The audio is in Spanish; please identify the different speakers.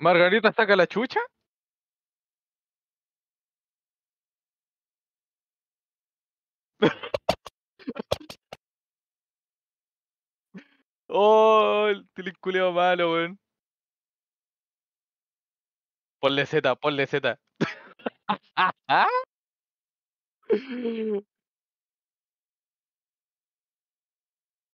Speaker 1: ¿Margarita saca la chucha? Oh, el tilín malo, weón. Ponle Z, ponle Z.